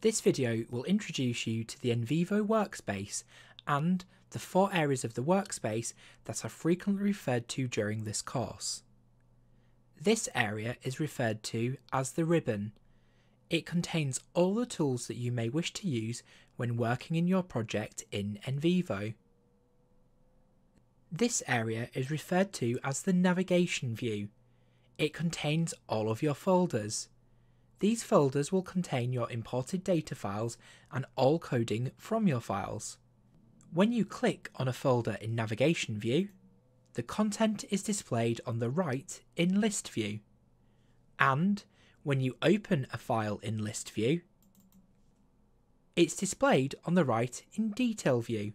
This video will introduce you to the NVivo workspace and the four areas of the workspace that are frequently referred to during this course. This area is referred to as the ribbon. It contains all the tools that you may wish to use when working in your project in NVivo. This area is referred to as the navigation view. It contains all of your folders. These folders will contain your imported data files and all coding from your files. When you click on a folder in Navigation View, the content is displayed on the right in List View. And when you open a file in List View, it's displayed on the right in Detail View.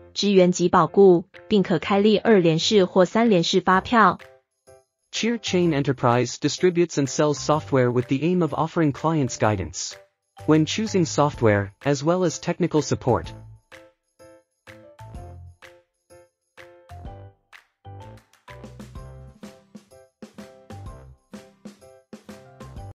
支援及保固，并可开立二联式或三联式发票。Cheer Chain Enterprise distributes and sells software with the aim of offering clients guidance. When choosing software, as well as technical support,